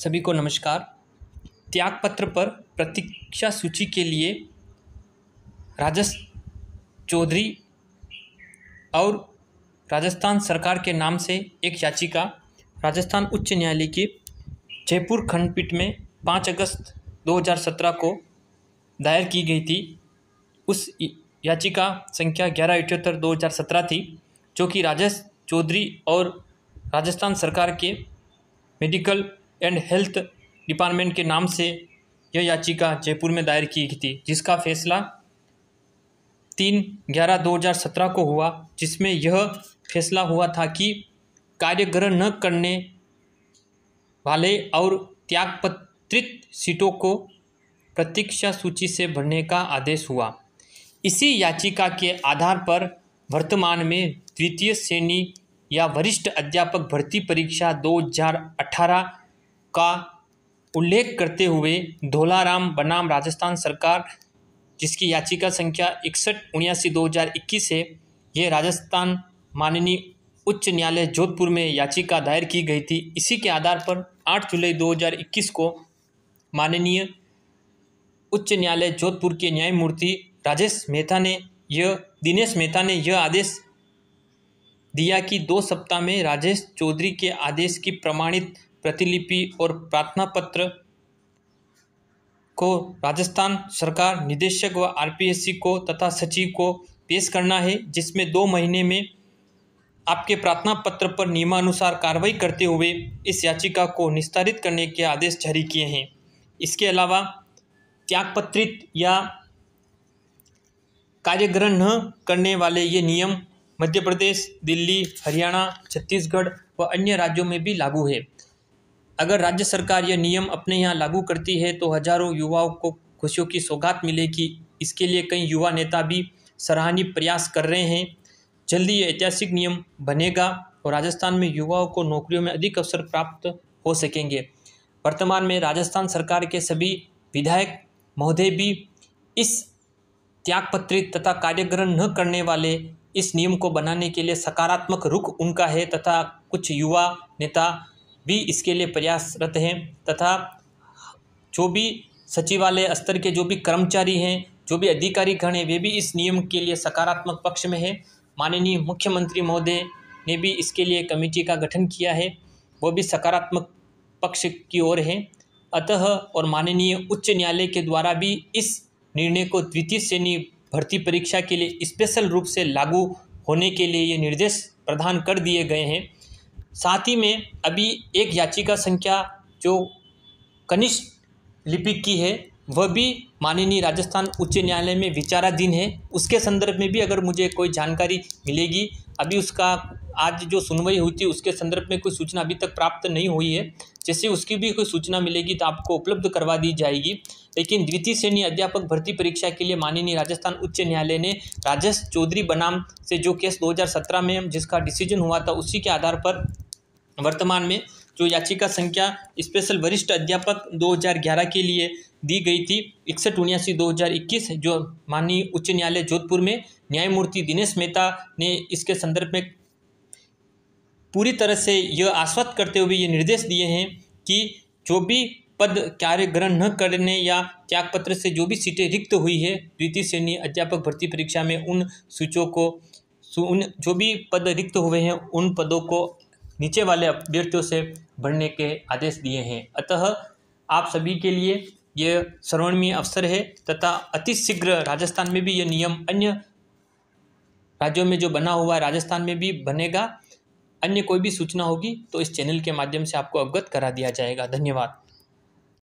सभी को नमस्कार। त्यागपत्र पर प्रतीक्षा सूची के लिए राजस चौधरी और राजस्थान सरकार के नाम से एक याचिका, राजस्थान उच्च न्यायालय की जयपुर खंडपीठ में पाँच अगस्त 2017 को दायर की गई थी। उस याचिका संख्या ग्यारह अठहत्तर दो हज़ार सत्रह थी, जो कि राजेश चौधरी और राजस्थान सरकार के मेडिकल एंड हेल्थ डिपार्टमेंट के नाम से यह याचिका जयपुर में दायर की थी, जिसका फैसला तीन ग्यारह दो हज़ार सत्रह को हुआ, जिसमें यह फैसला हुआ था कि कार्यग्रह न करने वाले और त्यागपत्रित सीटों को प्रतीक्षा सूची से भरने का आदेश हुआ। इसी याचिका के आधार पर वर्तमान में द्वितीय श्रेणी या वरिष्ठ अध्यापक भर्ती परीक्षा 2018 का उल्लेख करते हुए धोलाराम बनाम राजस्थान सरकार, जिसकी याचिका संख्या इकसठ उन्यासी दो हज़ार इक्कीस है, ये राजस्थान माननीय उच्च न्यायालय जोधपुर में याचिका दायर की गई थी। इसी के आधार पर 8 जुलाई 2021 को माननीय उच्च न्यायालय जोधपुर के न्यायमूर्ति राजेश मेहता ने यह, दिनेश मेहता ने यह आदेश दिया कि दो सप्ताह में राजेश चौधरी के आदेश की प्रमाणित प्रतिलिपि और प्रार्थना पत्र को राजस्थान सरकार निदेशक व आरपीएससी को तथा सचिव को पेश करना है, जिसमें दो महीने में आपके प्रार्थना पत्र पर नियमानुसार कार्रवाई करते हुए इस याचिका को निस्तारित करने के आदेश जारी किए हैं। इसके अलावा त्यागपत्रित या कार्यग्रह न करने वाले ये नियम मध्य प्रदेश, दिल्ली, हरियाणा, छत्तीसगढ़ व अन्य राज्यों में भी लागू है। अगर राज्य सरकार यह नियम अपने यहाँ लागू करती है तो हज़ारों युवाओं को खुशियों की सौगात मिलेगी। इसके लिए कई युवा नेता भी सराहनीय प्रयास कर रहे हैं। जल्दी ये ऐतिहासिक नियम बनेगा और राजस्थान में युवाओं को नौकरियों में अधिक अवसर प्राप्त हो सकेंगे। वर्तमान में राजस्थान सरकार के सभी विधायक महोदय भी इस त्यागपत्रित तथा कार्यग्रहण न करने वाले इस नियम को बनाने के लिए सकारात्मक रुख उनका है तथा कुछ युवा नेता भी इसके लिए प्रयासरत हैं तथा जो भी सचिवालय स्तर के जो भी कर्मचारी हैं, जो भी अधिकारी गण हैं, वे भी इस नियम के लिए सकारात्मक पक्ष में है। माननीय मुख्यमंत्री महोदय ने भी इसके लिए कमेटी का गठन किया है। वो भी सकारात्मक पक्ष की ओर है। अतः और माननीय उच्च न्यायालय के द्वारा भी इस निर्णय को द्वितीय श्रेणी भर्ती परीक्षा के लिए स्पेशल रूप से लागू होने के लिए ये निर्देश प्रदान कर दिए गए हैं। साथ ही में अभी एक याचिका संख्या जो कनिष्ठ लिपिक की है, वह भी माननीय राजस्थान उच्च न्यायालय में विचाराधीन है। उसके संदर्भ में भी अगर मुझे कोई जानकारी मिलेगी, अभी उसका आज जो सुनवाई हुई थी, उसके संदर्भ में कोई सूचना अभी तक प्राप्त नहीं हुई है। जैसे उसकी भी कोई सूचना मिलेगी तो आपको उपलब्ध करवा दी जाएगी। लेकिन द्वितीय श्रेणी अध्यापक भर्ती परीक्षा के लिए माननीय राजस्थान उच्च न्यायालय ने राजेश चौधरी बनाम से जो केस 2017 में जिसका डिसीज़न हुआ था, उसी के आधार पर वर्तमान में जो याचिका संख्या स्पेशल वरिष्ठ अध्यापक 2011 के लिए दी गई थी, इकसठ उन्यासी दो हज़ार इक्कीस, जो माननीय उच्च न्यायालय जोधपुर में न्यायमूर्ति दिनेश मेहता ने इसके संदर्भ में पूरी तरह से यह आश्वस्त करते हुए ये निर्देश दिए हैं कि जो भी पद कार्य ग्रहण न करने या त्यागपत्र से जो भी सीटें रिक्त हुई है, द्वितीय श्रेणी अध्यापक भर्ती परीक्षा में उन सूचों को उन जो भी पद रिक्त हुए हैं, उन पदों को नीचे वाले अभ्यर्थियों से भरने के आदेश दिए हैं। अतः आप सभी के लिए ये सर्वणीय अवसर है तथा अतिशीघ्र राजस्थान में भी ये नियम अन्य राज्यों में जो बना हुआ है, राजस्थान में भी बनेगा। अन्य कोई भी सूचना होगी तो इस चैनल के माध्यम से आपको अवगत करा दिया जाएगा। धन्यवाद।